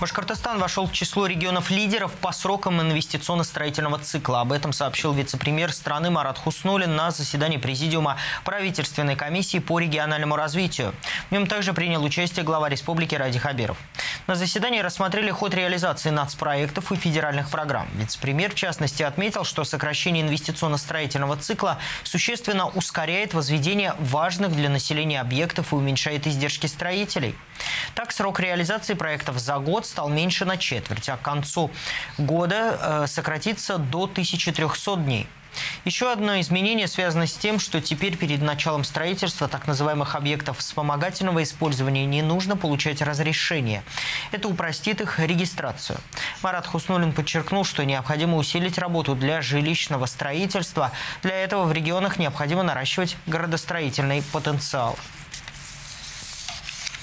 Башкортостан вошел в число регионов-лидеров по срокам инвестиционно-строительного цикла. Об этом сообщил вице-премьер страны Марат Хуснулин на заседании Президиума правительственной комиссии по региональному развитию. В нем также принял участие глава республики Ради Хабиров. На заседании рассмотрели ход реализации нацпроектов и федеральных программ. Вице-премьер, в частности, отметил, что сокращение инвестиционно-строительного цикла существенно ускоряет возведение важных для населения объектов и уменьшает издержки строителей. Так, срок реализации проектов за год стал меньше на четверть, а к концу года э, сократится до 1300 дней. Еще одно изменение связано с тем, что теперь перед началом строительства так называемых объектов вспомогательного использования не нужно получать разрешение. Это упростит их регистрацию. Марат Хуснулин подчеркнул, что необходимо усилить работу для жилищного строительства. Для этого в регионах необходимо наращивать градостроительный потенциал.